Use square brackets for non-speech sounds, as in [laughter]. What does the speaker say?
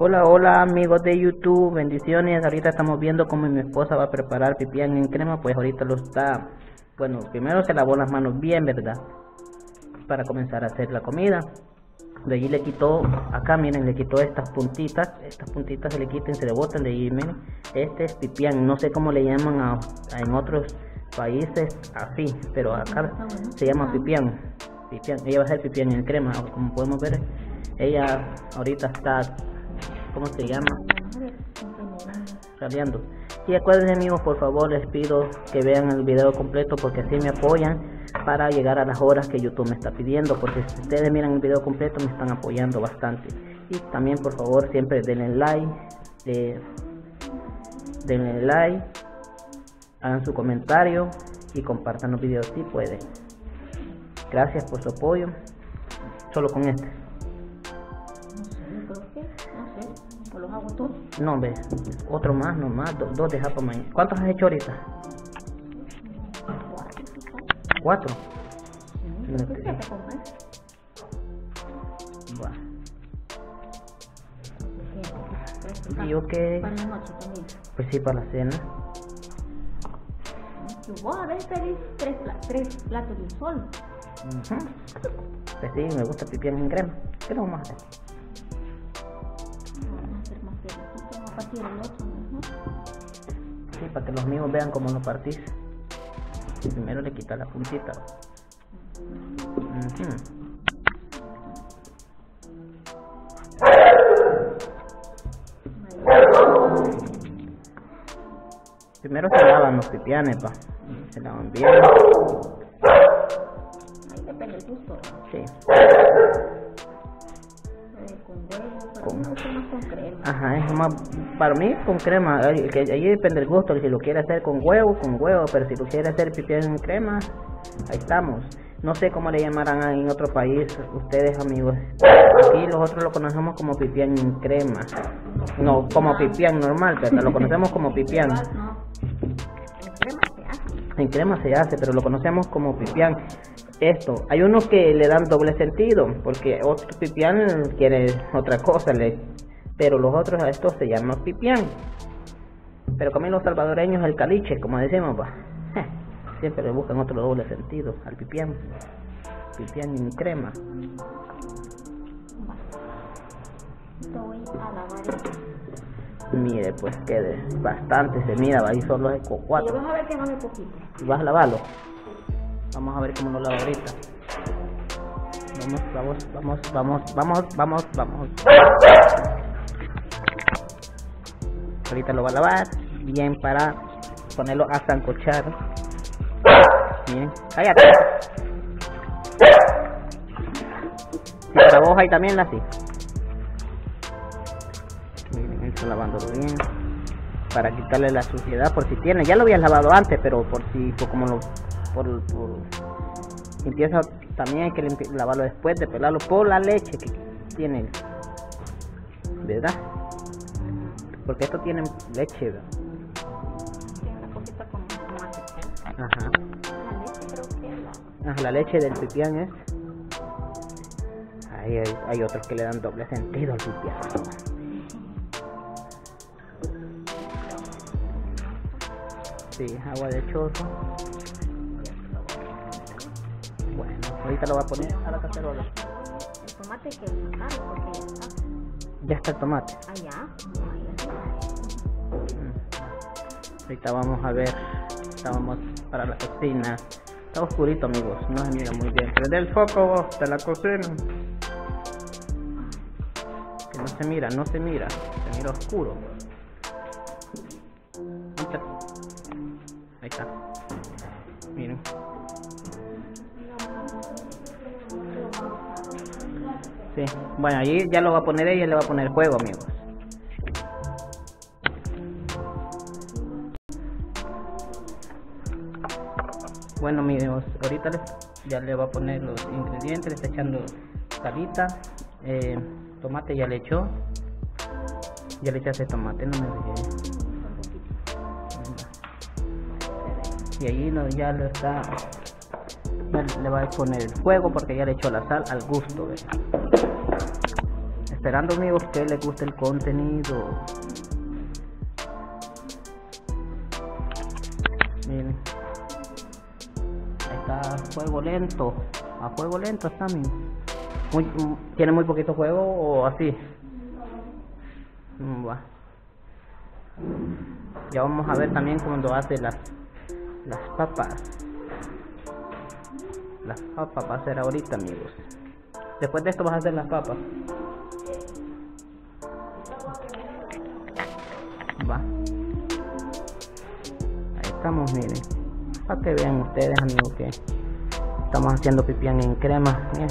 Hola, hola amigos de YouTube, bendiciones. Ahorita estamos viendo cómo mi esposa va a preparar pipián en crema, pues ahorita lo está, bueno, primero se lavó las manos bien, ¿verdad? Para comenzar a hacer la comida. De allí le quitó, acá miren, le quitó estas puntitas, estas puntitas se le quiten, se le botan de allí, miren. Este es pipián, no sé cómo le llaman a, a en otros países así, pero acá se llama pipián. Pipián, ella va a hacer pipián en crema, como podemos ver, ella ahorita está ¿cómo se llama? Raleando. Y acuérdense amigos, por favor les pido que vean el video completo porque así me apoyan para llegar a las horas que YouTube me está pidiendo, porque si ustedes miran el video completo me están apoyando bastante. Y también por favor siempre denle like, eh, denle like, hagan su comentario y compartan los videos si pueden. Gracias por su apoyo. Solo con este. Los hago todos. No, ve, otro más, nomás, do, dos de para mañana. ¿Cuántos has hecho ahorita? ¿Cuatro? Sí, ¿qué te- ¿Y yo qué? Para la noche también. Pues sí, para la cena. Y vos a veces tres, tres platos de un solo. Ujú. Pues sí, me gusta pipián en crema. ¿Qué lo vamos a hacer? El otro mejor. Sí, para que los míos vean cómo lo partís. Primero le quita la puntita. Primero se lavan los pipianes, pa. Se lavan bien. Ahí depende el gusto. Sí. Con- con crema. Ajá, es más, para mí con crema, ahí, que ahí depende del gusto, si lo quiere hacer con huevo, con huevo, pero si lo quiere hacer pipián en crema, ahí estamos. No sé cómo le llamarán en otro país ustedes amigos. Aquí nosotros lo conocemos como pipián en crema. No, como pipián normal, pero lo conocemos como pipián. [laughs] En crema se hace, pero lo conocemos como pipián. Esto, hay unos que le dan doble sentido, porque otro pipián quiere otra cosa, le, pero los otros a estos se llaman pipián. Pero como en los salvadoreños el caliche, como decimos, pues, siempre le buscan otro doble sentido al pipián. Pipián en crema. A. Mire, pues quede bastante, se mira, ahí solo es Y cuatro. vas a ver que no me poquito. ¿Y vas a lavarlo? Vamos a ver cómo lo lava ahorita. Vamos, vamos, vamos, vamos, vamos, vamos, vamos. Ahorita lo va a lavar bien para ponerlo a sancochar. Bien, cállate. Para vos ahí también la así. Miren, está lavándolo bien para quitarle la suciedad por si tiene. Ya lo habías lavado antes, pero por si, por como lo, por, por limpieza también hay que limpi- lavarlo después de pelarlo por la leche que tiene, ¿verdad? Porque esto tiene leche, ¿verdad? Ajá. Ajá, la leche del pipián es. Ahí hay, hay otros que le dan doble sentido al pipián. Sí, agua de chorro. Ahorita lo voy a poner a la cacerola. El tomate que sacaron porque ya está Ya está el tomate. Ahí está. Mm. Ahorita vamos a ver. Estábamos para la cocina. Está oscurito, amigos. No se mira muy bien. Prende el foco de la cocina. Que no se mira, no se mira. Se mira oscuro. Ahí está. Bueno, allí ya lo va a poner ella le va a poner fuego, amigos. Bueno amigos, ahorita les- ya le va a poner los ingredientes, le está echando salita, eh, tomate ya le echó, ya le echaste tomate, no me dejé. Y allí no, ya le está, le va a poner el fuego porque ya le echó la sal al gusto. Esperando amigos que les guste el contenido. Miren. Ahí está juego lento. A juego lento está mi. Muy, mm, tiene muy poquito juego o así. Mm. Ya vamos a ver también cuando hace las las papas. Las papas va a ser ahorita amigos. Después de esto vas a hacer las papas. Estamos, miren. Para que vean ustedes amigos que estamos haciendo pipián en crema. Miren.